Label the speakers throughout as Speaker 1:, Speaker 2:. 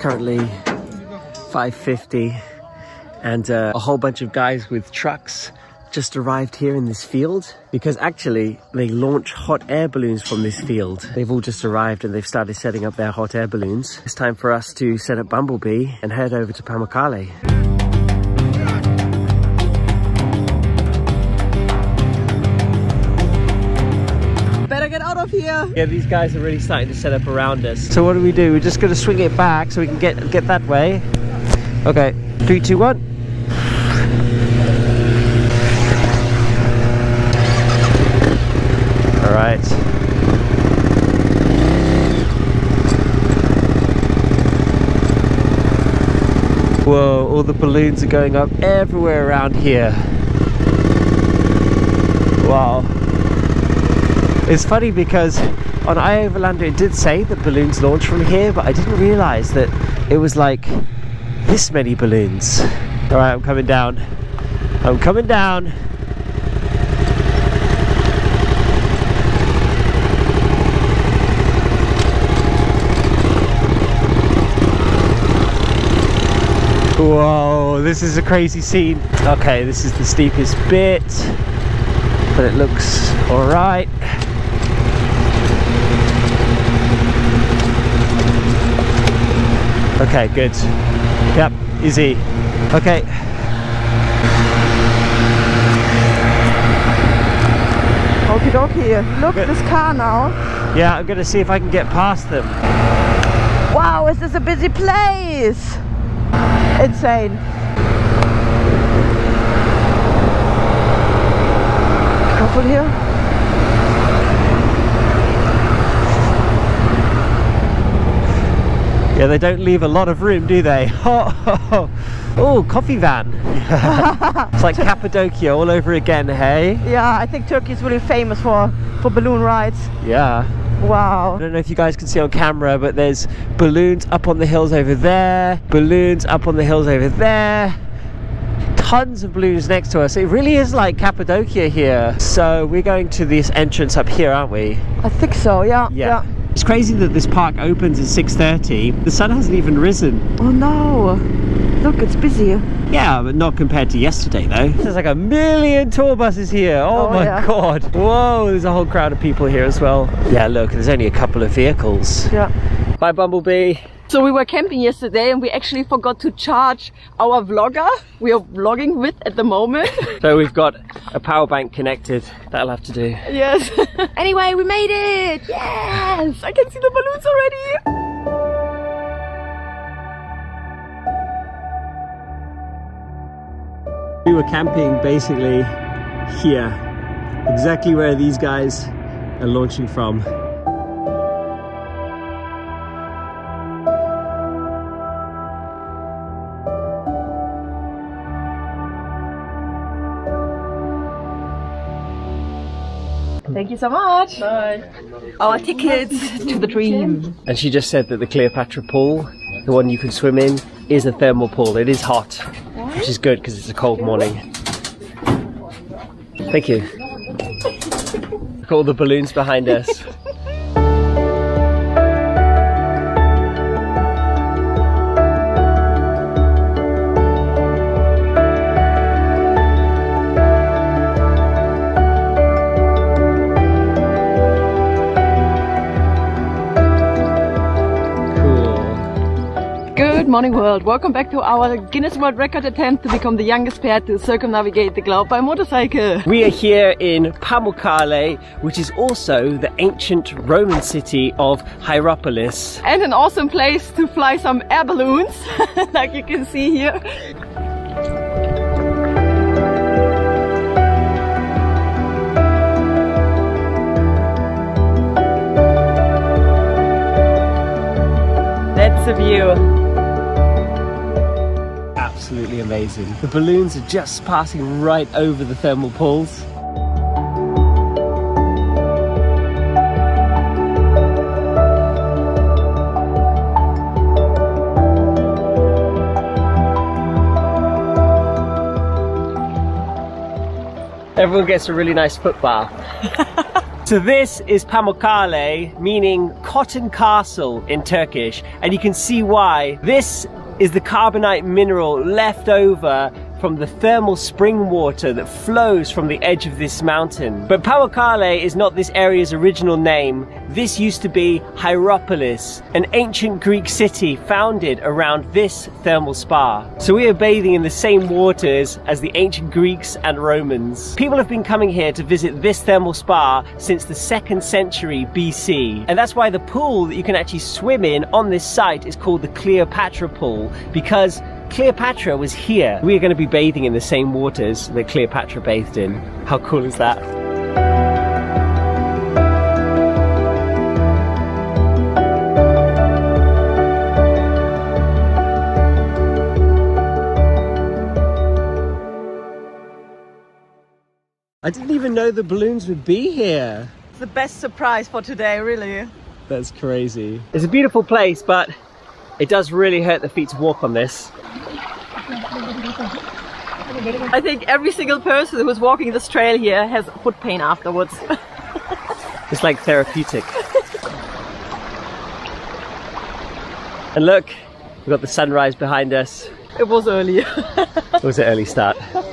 Speaker 1: currently 5.50 and uh, a whole bunch of guys with trucks just arrived here in this field because actually they launch hot air balloons from this field. They've all just arrived and they've started setting up their hot air balloons. It's time for us to set up Bumblebee and head over to Pamukkale.
Speaker 2: Here.
Speaker 1: Yeah, these guys are really starting to set up around us. So what do we do? We're just gonna swing it back so we can get get that way. Okay, three, two, one. All right. Whoa, all the balloons are going up everywhere around here. Wow. It's funny because on iOverlander it did say that balloons launch from here, but I didn't realize that it was like this many balloons. All right, I'm coming down. I'm coming down. Whoa, this is a crazy scene. Okay, this is the steepest bit, but it looks all right. Okay, good. Yep, easy. Okay.
Speaker 2: Okie dokie. Look, this car now.
Speaker 1: Yeah, I'm gonna see if I can get past them.
Speaker 2: Wow, is this a busy place? Insane. Careful here.
Speaker 1: Yeah, they don't leave a lot of room, do they? Oh, coffee van. it's like Cappadocia all over again, hey?
Speaker 2: Yeah, I think Turkey is really famous for, for balloon rides.
Speaker 1: Yeah.
Speaker 2: Wow.
Speaker 1: I don't know if you guys can see on camera, but there's balloons up on the hills over there, balloons up on the hills over there, tons of balloons next to us. It really is like Cappadocia here. So we're going to this entrance up here, aren't we?
Speaker 2: I think so, yeah.
Speaker 1: Yeah. It's crazy that this park opens at 6.30. The sun hasn't even risen.
Speaker 2: Oh no. Look, it's busier.
Speaker 1: Yeah, but not compared to yesterday though. There's like a million tour buses here. Oh,
Speaker 2: Oh,
Speaker 1: my
Speaker 2: yeah.
Speaker 1: god. Whoa, there's a whole crowd of people here as well. Yeah, look, there's only a couple of vehicles.
Speaker 2: Yeah.
Speaker 1: Bye, Bumblebee.
Speaker 2: So we were camping yesterday and we actually forgot to charge our vlogger. We are vlogging with at the moment.
Speaker 1: So we've got a power bank connected. That'll have to do.
Speaker 2: yes. anyway, we made it. Yes. I can see the balloons already.
Speaker 1: We were camping basically here, exactly where these guys are launching from.
Speaker 2: Thank you so much. Bye. Our tickets to the dream.
Speaker 1: And she just said that the Cleopatra pool, the one you can swim in, is a thermal pool. It is hot, which is good because it's a cold morning. Thank you. Look at all the balloons behind us.
Speaker 2: Good morning world. Welcome back to our Guinness World Record attempt to become the youngest pair to circumnavigate the globe by motorcycle.
Speaker 1: We are here in Pamukkale, which is also the ancient Roman city of Hierapolis.
Speaker 2: And an awesome place to fly some air balloons, like you can see here. That's the view.
Speaker 1: Absolutely amazing. The balloons are just passing right over the thermal pools. Everyone gets a really nice foot bath. So this is Pamukkale, meaning cotton castle in Turkish, and you can see why. This is the carbonate mineral left over from the thermal spring water that flows from the edge of this mountain. But Pamukkale is not this area's original name. This used to be Hierapolis, an ancient Greek city founded around this thermal spa. So we are bathing in the same waters as the ancient Greeks and Romans. People have been coming here to visit this thermal spa since the second century BC. And that's why the pool that you can actually swim in on this site is called the Cleopatra pool because Cleopatra was here. We are going to be bathing in the same waters that Cleopatra bathed in. How cool is that? I didn't even know the balloons would be here.
Speaker 2: It's the best surprise for today, really.
Speaker 1: That's crazy. It's a beautiful place, but it does really hurt the feet to walk on this.
Speaker 2: I think every single person who's walking this trail here has foot pain afterwards.
Speaker 1: it's like therapeutic. and look, we've got the sunrise behind us.
Speaker 2: It was early.
Speaker 1: it was an early start.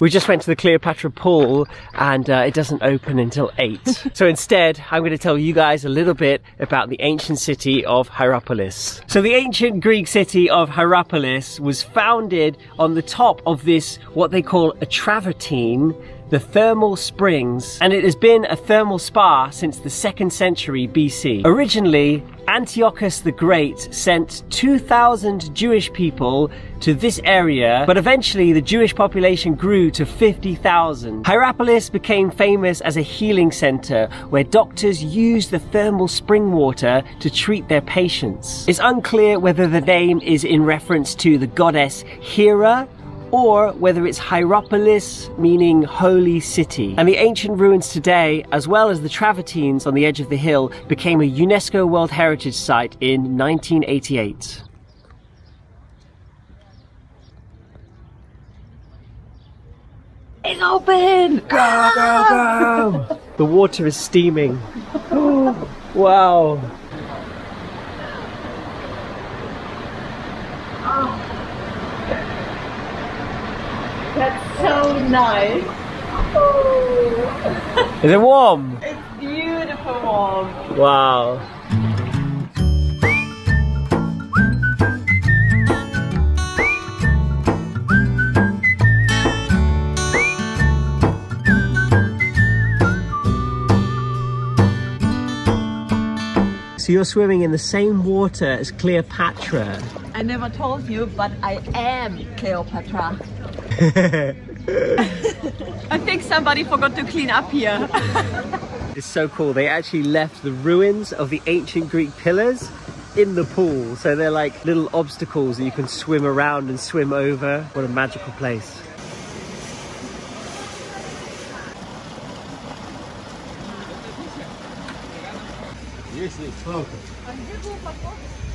Speaker 1: We just went to the Cleopatra pool and uh, it doesn't open until 8. so instead, I'm going to tell you guys a little bit about the ancient city of Hierapolis. So the ancient Greek city of Hierapolis was founded on the top of this, what they call a travertine, the thermal springs, and it has been a thermal spa since the second century BC. Originally, Antiochus the Great sent 2,000 Jewish people to this area, but eventually the Jewish population grew to 50,000. Hierapolis became famous as a healing center where doctors used the thermal spring water to treat their patients. It's unclear whether the name is in reference to the goddess Hera or whether it's Hierapolis, meaning holy city. And the ancient ruins today, as well as the travertines on the edge of the hill, became a UNESCO World Heritage Site in 1988.
Speaker 2: It's open!
Speaker 1: Go, go, go! the water is steaming. wow.
Speaker 2: That's so nice. Oh.
Speaker 1: Is it warm?
Speaker 2: It's beautiful warm.
Speaker 1: Wow. So you're swimming in the same water as Cleopatra.
Speaker 2: I never told you, but I am Cleopatra. I think somebody forgot to clean up here.
Speaker 1: it's so cool. They actually left the ruins of the ancient Greek pillars in the pool. So they're like little obstacles that you can swim around and swim over. What a magical place.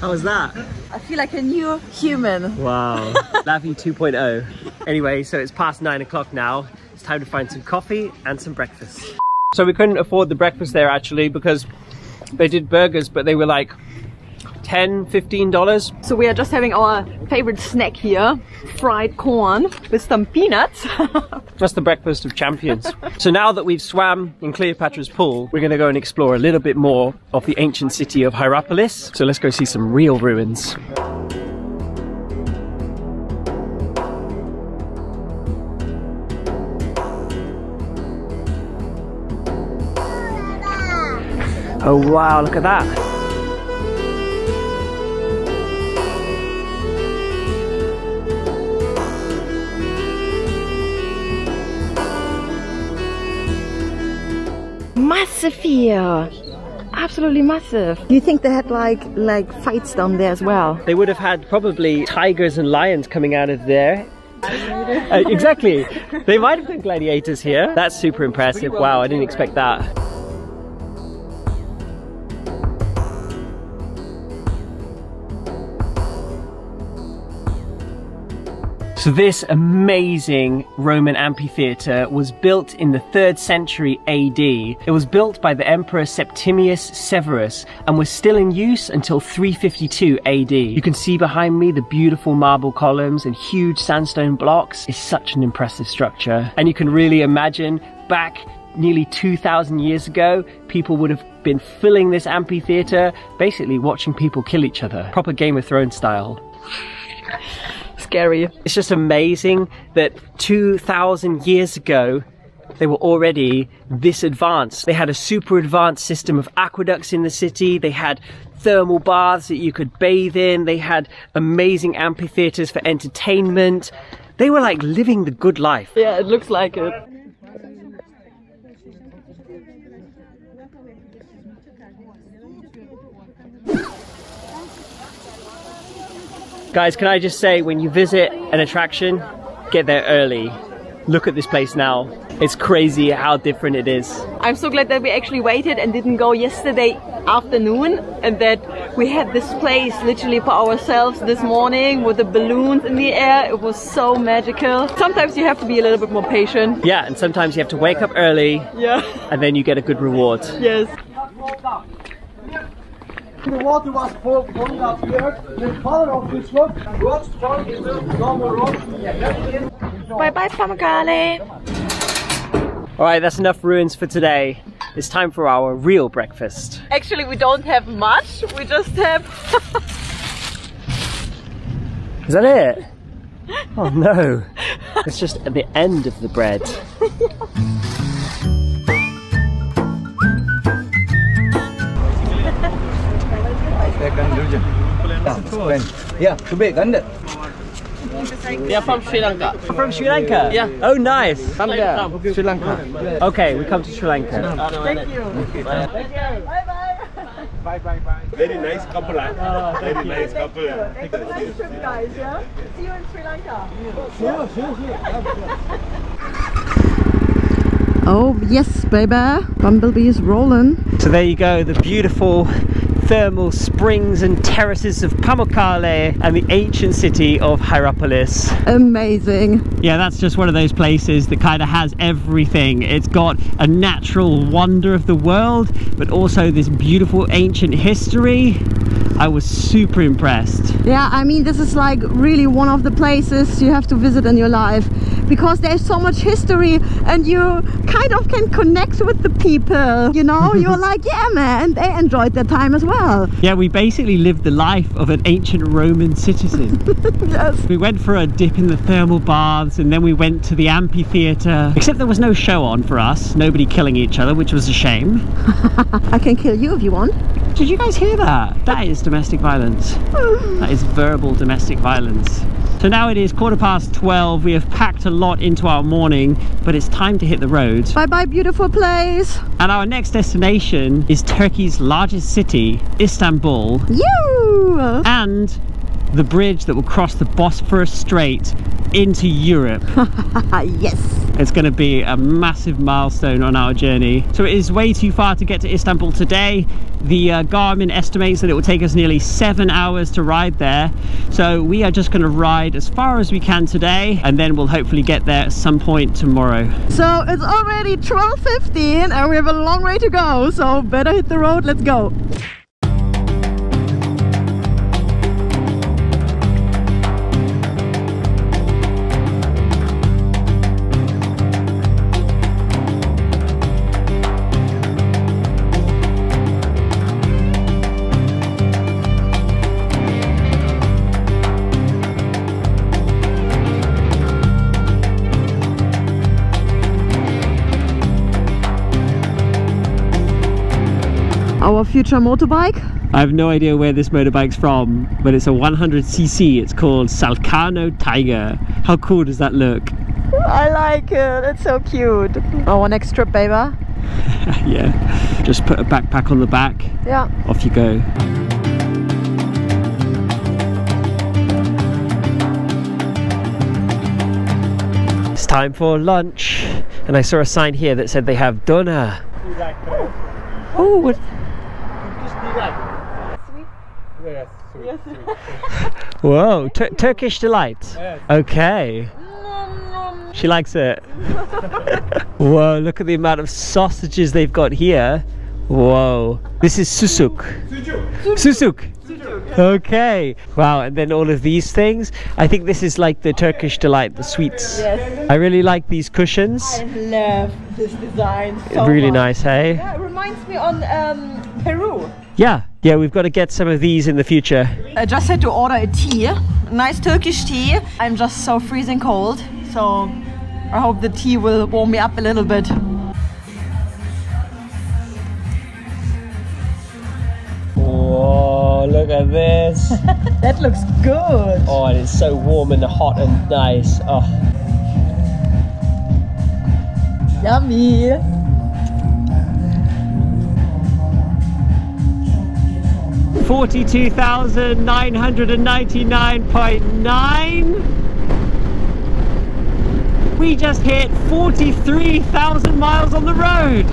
Speaker 1: How was that?
Speaker 2: I feel like a new human.
Speaker 1: Wow. Lavi 2.0. Anyway, so it's past nine o'clock now. It's time to find some coffee and some breakfast. So we couldn't afford the breakfast there actually because they did burgers, but they were like 10 $15.
Speaker 2: So we are just having our favorite snack here, fried corn with some peanuts.
Speaker 1: That's the breakfast of champions. so now that we've swam in Cleopatra's pool, we're going to go and explore a little bit more of the ancient city of Hierapolis. So let's go see some real ruins. Oh wow, look at that.
Speaker 2: Massive here. Absolutely massive. Do you think they had like like fights down there as well?
Speaker 1: They would have had probably tigers and lions coming out of there. uh, exactly. They might have been gladiators here. That's super impressive. Wow, I didn't expect that. So this amazing Roman amphitheatre was built in the 3rd century AD. It was built by the Emperor Septimius Severus and was still in use until 352 AD. You can see behind me the beautiful marble columns and huge sandstone blocks. It's such an impressive structure. And you can really imagine back nearly 2,000 years ago, people would have been filling this amphitheatre, basically watching people kill each other. Proper Game of Thrones style.
Speaker 2: Scary.
Speaker 1: It's just amazing that 2,000 years ago, they were already this advanced. They had a super advanced system of aqueducts in the city. They had thermal baths that you could bathe in. They had amazing amphitheaters for entertainment. They were like living the good life.
Speaker 2: Yeah, it looks like it.
Speaker 1: Guys, can I just say, when you visit an attraction, get there early. Look at this place now. It's crazy how different it is.
Speaker 2: I'm so glad that we actually waited and didn't go yesterday afternoon and that we had this place literally for ourselves this morning with the balloons in the air. It was so magical. Sometimes you have to be a little bit more patient.
Speaker 1: Yeah, and sometimes you have to wake up early
Speaker 2: Yeah.
Speaker 1: and then you get a good reward.
Speaker 2: yes.
Speaker 3: The water was poured pouring up here. The color of this rock, rock strong is the normal rock.
Speaker 2: Bye bye, Pamukkale.
Speaker 1: All right, that's enough ruins for today. It's time for our real breakfast.
Speaker 2: Actually, we don't have much. We just have.
Speaker 1: Is that it? Oh no, it's just at the end of the bread.
Speaker 3: Saya akan dulu je. Ya, tubik ganda.
Speaker 4: We are from Sri Lanka.
Speaker 1: Oh, from Sri Lanka?
Speaker 4: Yeah.
Speaker 1: Oh, nice.
Speaker 4: Come there.
Speaker 3: Sri Lanka.
Speaker 1: Okay, we come to Sri Lanka. Thank you. Thank you.
Speaker 3: Bye bye bye.
Speaker 5: Very nice couple, ah. ah, huh? Very nice couple. Ah.
Speaker 2: guys, yeah? See you in Sri Lanka.
Speaker 3: Sure, sure, sure.
Speaker 2: Oh, yes, baby. Bumblebee is rolling.
Speaker 1: So there you go, the beautiful thermal springs and terraces of Pamukkale and the ancient city of Hierapolis.
Speaker 2: Amazing.
Speaker 1: Yeah, that's just one of those places that kind of has everything. It's got a natural wonder of the world, but also this beautiful ancient history. I was super impressed.
Speaker 6: Yeah, I mean, this is like really one of the places you have to visit in your life because there's so much history and you kind of can connect with the people. You know, you're like, yeah, man, they enjoyed their time as well.
Speaker 1: Yeah, we basically lived the life of an ancient Roman citizen.
Speaker 6: Yes.
Speaker 1: we went for a dip in the thermal baths and then we went to the amphitheatre. Except there was no show on for us, nobody killing each other, which was a shame.
Speaker 6: I can kill you if you want.
Speaker 1: Did you guys hear that? That is domestic violence. That is verbal domestic violence. So now it is quarter past 12. We have packed a lot into our morning, but it's time to hit the road.
Speaker 6: Bye bye, beautiful place.
Speaker 1: And our next destination is Turkey's largest city, Istanbul,
Speaker 6: You.
Speaker 1: and the bridge that will cross the Bosphorus Strait into Europe.
Speaker 6: Yes.
Speaker 1: It's going to be a massive milestone on our journey. So it is way too far to get to Istanbul today. The uh, Garmin estimates that it will take us nearly seven hours to ride there. So we are just going to ride as far as we can today and then we'll hopefully get there at some point tomorrow.
Speaker 6: So it's already 12.15 and we have a long way to go. So better hit the road. Let's go. Our future motorbike.
Speaker 1: I have no idea where this motorbike's from, but it's a 100cc. It's called Salcano Tiger. How cool does that look?
Speaker 6: I like it. It's so cute. Oh, our next trip, baby.
Speaker 1: yeah. Just put a backpack on the back.
Speaker 6: Yeah.
Speaker 1: Off you go. It's time for lunch, and I saw a sign here that said they have doner. Oh, what?
Speaker 5: Yes.
Speaker 1: Whoa, Tur- Turkish delight. Okay. She likes it. Whoa, look at the amount of sausages they've got here. Whoa. This is susuk. Susuk. Okay. Wow, and then all of these things. I think this is like the Turkish delight, the sweets.
Speaker 2: Yes.
Speaker 1: I really like these cushions.
Speaker 2: I love this design so
Speaker 1: really
Speaker 2: much.
Speaker 1: nice, hey?
Speaker 2: Yeah, it reminds me on um, Peru.
Speaker 1: Yeah. Yeah, we've got to get some of these in the future.
Speaker 2: I just had to order a tea, a nice Turkish tea. I'm just so freezing cold, so I hope the tea will warm me up a little bit.
Speaker 1: Whoa, look at this.
Speaker 2: That looks good.
Speaker 1: Oh, and it's so warm and hot and nice. Oh,
Speaker 2: Yummy.
Speaker 1: Forty-two thousand nine hundred and ninety-nine point nine. We just hit forty-three thousand miles on the road.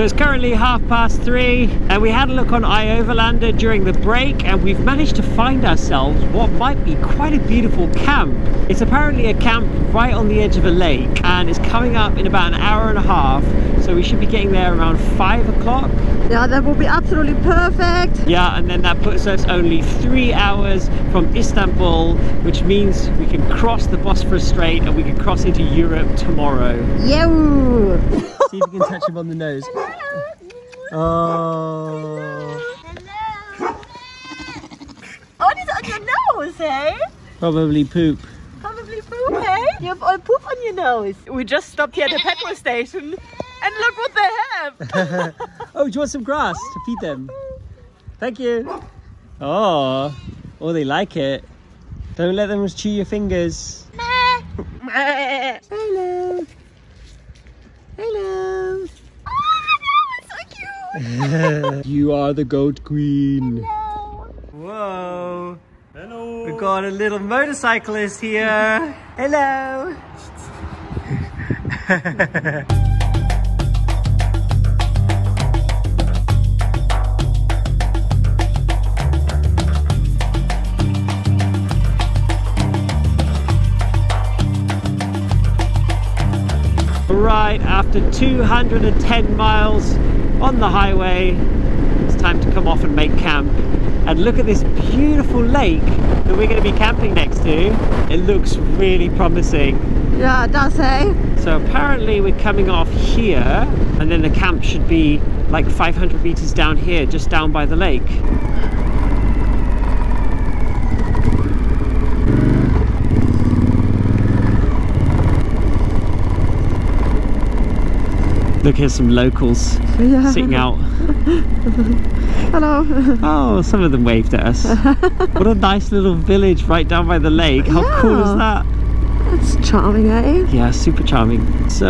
Speaker 1: So it's currently half past three and we had a look on iOverlander during the break and we've managed to find ourselves what might be quite a beautiful camp. It's apparently a camp right on the edge of a lake and it's coming up in about an hour and a half so we should be getting there around five o'clock.
Speaker 6: Yeah, that will be absolutely perfect.
Speaker 1: Yeah, and then that puts us only three hours from Istanbul, which means we can cross the Bosphorus Strait and we can cross into Europe tomorrow.
Speaker 6: Yeah.
Speaker 1: See if you can touch him on the nose. Oh, oh
Speaker 2: What is on your nose, hey?
Speaker 1: probably poop.
Speaker 2: Probably poop, hey? You have all poop on your nose. We just stopped here at the petrol station and look what they have.
Speaker 1: Oh, do you want some grass to feed them? Thank you. Oh, oh, they like it. Don't let them chew your fingers. Hello. Hello. Oh, no, so cute. you are the goat queen. Hello. Whoa. Hello. We've got a little motorcyclist here. Hello. Right after 210 miles on the highway, it's time to come off and make camp. And look at this beautiful lake that we're going to be camping next to. It looks really promising.
Speaker 6: Yeah, it does, hey?
Speaker 1: So apparently we're coming off here and then the camp should be like 500 meters down here, just down by the lake. Look, here's some locals
Speaker 6: Yeah.
Speaker 1: sitting out.
Speaker 6: Hello.
Speaker 1: Oh, some of them waved at us. what a nice little village right down by the lake. How cool is that?
Speaker 6: That's charming, eh?
Speaker 1: Yeah, super charming. So,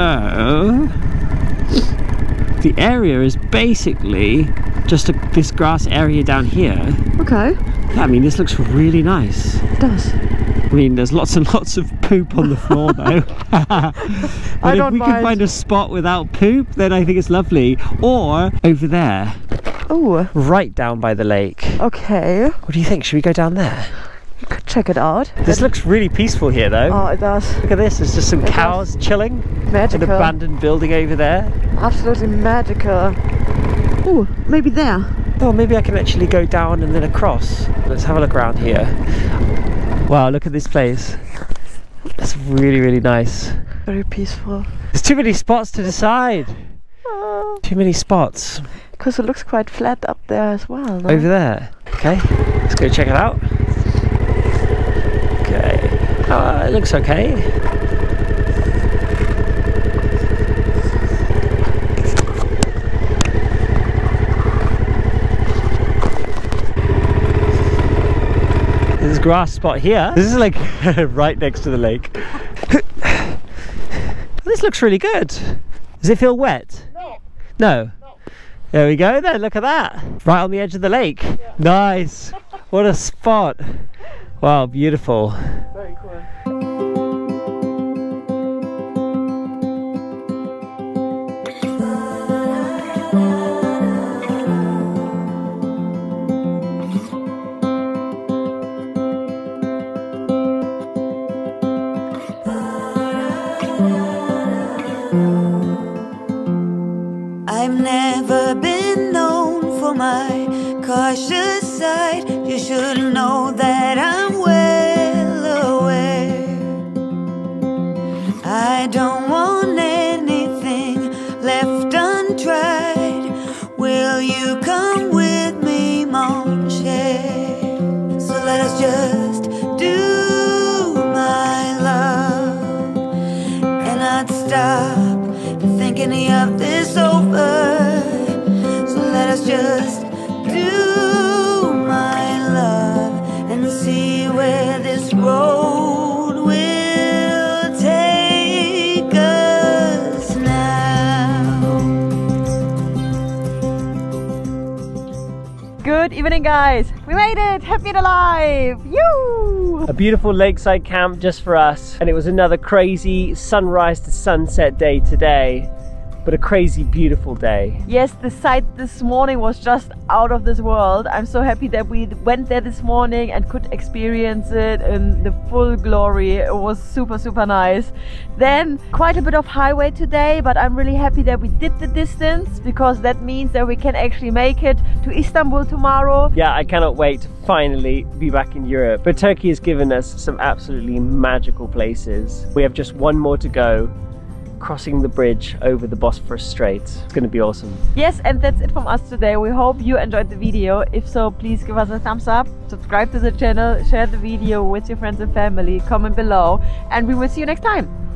Speaker 1: the area is basically just a, this grass area down here.
Speaker 6: Okay,
Speaker 1: Yeah, I mean, this looks really nice.
Speaker 6: it does.
Speaker 1: I mean, there's lots and lots of poop on the floor though. but
Speaker 6: I
Speaker 1: if we can find a spot without poop, then I think it's lovely. Or over there,
Speaker 6: Oh,
Speaker 1: right down by the lake.
Speaker 6: okay.
Speaker 1: What do you think? Should we go down there?
Speaker 6: You could check it out.
Speaker 1: This looks really peaceful here though.
Speaker 6: Oh, it does.
Speaker 1: Look at this, there's just some
Speaker 6: does.
Speaker 1: cows chilling.
Speaker 6: Magical.
Speaker 1: An abandoned building over there.
Speaker 6: Absolutely magical. Oh, maybe there.
Speaker 1: Oh, maybe I can actually go down and then across. Let's have a look around here. Wow, look at this place. It's really, really nice.
Speaker 6: Very peaceful.
Speaker 1: There's too many spots to decide. Too many spots
Speaker 6: Because it looks quite flat up there as well. No?
Speaker 1: over there. Okay, let's go check it out. Okay, uh, it looks okay. Grass spot here. This is like right next to the lake. this looks really good. Does it feel wet? No. No. There we go then, look at that. Right on the edge of the lake. Nice. What a spot. Wow, beautiful.
Speaker 4: Very cool.
Speaker 7: I've never been known for my cautious side. You should know that
Speaker 2: evening, guys. We made it. Happy and alive. You.
Speaker 1: A beautiful lakeside camp just for us. And it was another crazy sunrise to sunset day today. But a crazy beautiful day.
Speaker 2: Yes, the sight this morning was just out of this world. I'm so happy that we went there this morning and could experience it in the full glory. It was super, super nice. Then, quite a bit of highway today, but I'm really happy that we did the distance because that means that we can actually make it to Istanbul tomorrow.
Speaker 1: Yeah, I cannot wait to finally be back in Europe. But Turkey has given us some absolutely magical places. We have just one more to go crossing the bridge over the Bosphorus Strait. It's going to be awesome.
Speaker 2: Yes, and that's it from us today. We hope you enjoyed the video. If so, please give us a thumbs up, subscribe to the channel, share the video with your friends and family, comment below, and we will see you next time.